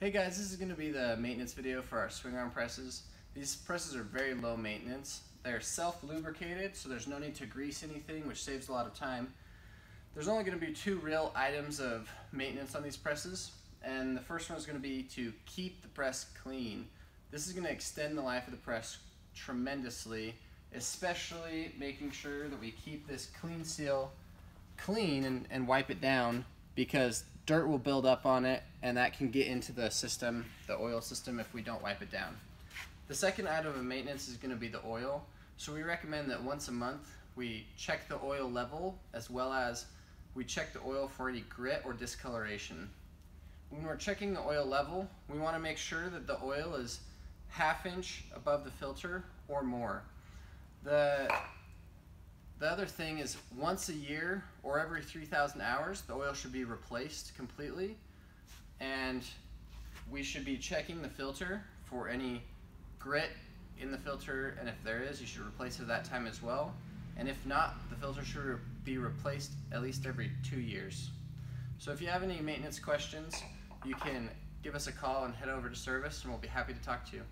Hey guys, this is going to be the maintenance video for our swing arm presses. These presses are very low maintenance. They're self-lubricated, so there's no need to grease anything, which saves a lot of time. There's only going to be two real items of maintenance on these presses, and the first one is going to be to keep the press clean. This is going to extend the life of the press tremendously, especially making sure that we keep this clean seal clean and, and wipe it down because dirt will build up on it and that can get into the system, the oil system, if we don't wipe it down. The second item of maintenance is going to be the oil. So we recommend that once a month we check the oil level as well as we check the oil for any grit or discoloration. When we're checking the oil level, we want to make sure that the oil is half inch above the filter or more. The the other thing is once a year or every 3,000 hours, the oil should be replaced completely. And we should be checking the filter for any grit in the filter. And if there is, you should replace it at that time as well. And if not, the filter should be replaced at least every two years. So if you have any maintenance questions, you can give us a call and head over to service and we'll be happy to talk to you.